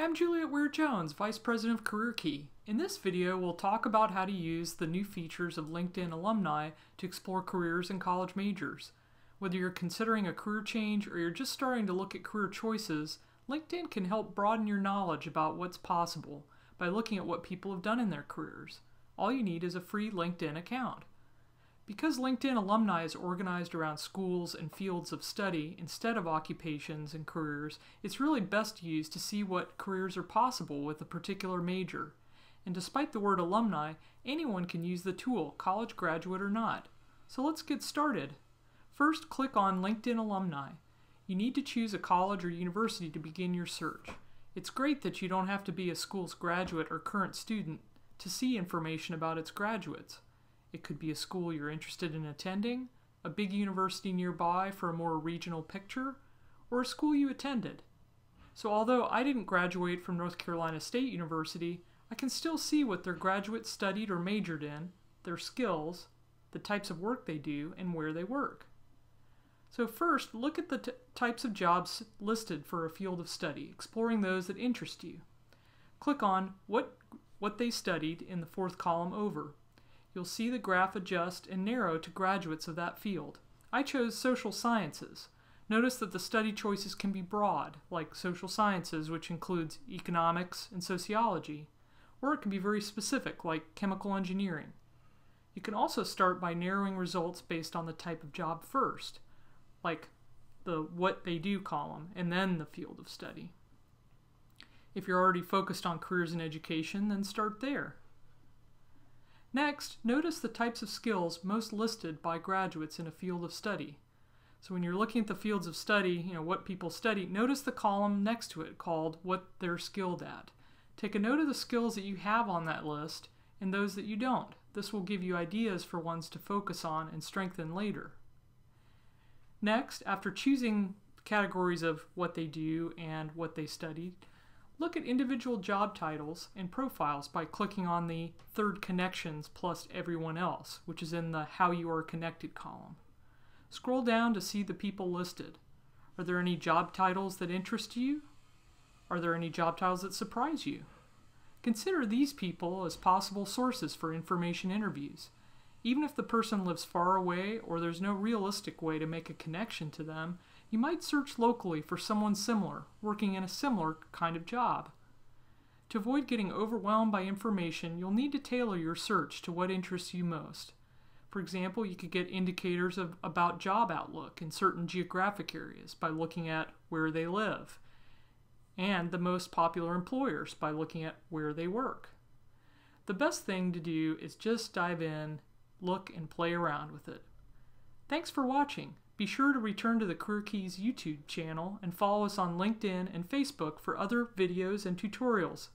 I'm Juliet Wehr Jones, Vice President of CareerKey. In this video, we'll talk about how to use the new features of LinkedIn Alumni to explore careers and college majors. Whether you're considering a career change or you're just starting to look at career choices, LinkedIn can help broaden your knowledge about what's possible by looking at what people have done in their careers. All you need is a free LinkedIn account. Because LinkedIn Alumni is organized around schools and fields of study instead of occupations and careers, it's really best used to see what careers are possible with a particular major. And despite the word alumni, anyone can use the tool, college graduate or not. So let's get started. First, click on LinkedIn Alumni. You need to choose a college or university to begin your search. It's great that you don't have to be a school's graduate or current student to see information about its graduates. It could be a school you're interested in attending, a big university nearby for a more regional picture, or a school you attended. So although I didn't graduate from North Carolina State University, I can still see what their graduates studied or majored in, their skills, the types of work they do, and where they work. So first, look at the types of jobs listed for a field of study, exploring those that interest you. Click on what, what they studied in the fourth column over you'll see the graph adjust and narrow to graduates of that field. I chose social sciences. Notice that the study choices can be broad, like social sciences, which includes economics and sociology, or it can be very specific, like chemical engineering. You can also start by narrowing results based on the type of job first, like the what they do column, and then the field of study. If you're already focused on careers in education, then start there. Next, notice the types of skills most listed by graduates in a field of study. So when you're looking at the fields of study, you know, what people study, notice the column next to it called what they're skilled at. Take a note of the skills that you have on that list and those that you don't. This will give you ideas for ones to focus on and strengthen later. Next, after choosing categories of what they do and what they studied, Look at individual job titles and profiles by clicking on the third connections plus everyone else, which is in the How You Are Connected column. Scroll down to see the people listed. Are there any job titles that interest you? Are there any job titles that surprise you? Consider these people as possible sources for information interviews. Even if the person lives far away or there's no realistic way to make a connection to them, you might search locally for someone similar, working in a similar kind of job. To avoid getting overwhelmed by information, you'll need to tailor your search to what interests you most. For example, you could get indicators of, about job outlook in certain geographic areas by looking at where they live, and the most popular employers by looking at where they work. The best thing to do is just dive in, look, and play around with it. Thanks for watching. Be sure to return to the CareerKeys YouTube channel and follow us on LinkedIn and Facebook for other videos and tutorials.